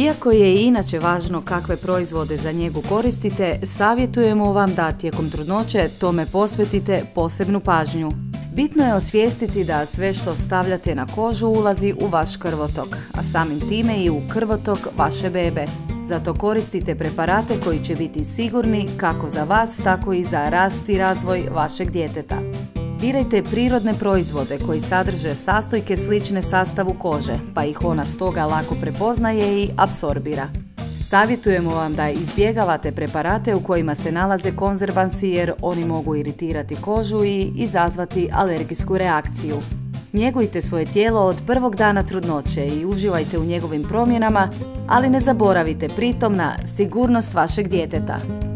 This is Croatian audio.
Iako je inače važno kakve proizvode za njegu koristite, savjetujemo vam da tijekom trudnoće tome posvetite posebnu pažnju. Bitno je osvijestiti da sve što stavljate na kožu ulazi u vaš krvotok, a samim time i u krvotok vaše bebe. Zato koristite preparate koji će biti sigurni kako za vas, tako i za rast i razvoj vašeg djeteta. Birajte prirodne proizvode koji sadrže sastojke slične sastavu kože, pa ih ona stoga lako prepoznaje i apsorbira. Savjetujemo vam da izbjegavate preparate u kojima se nalaze konzervansi jer oni mogu iritirati kožu i izazvati alergijsku reakciju. Njegujte svoje tijelo od prvog dana trudnoće i uživajte u njegovim promjenama, ali ne zaboravite pritom na sigurnost vašeg djeteta.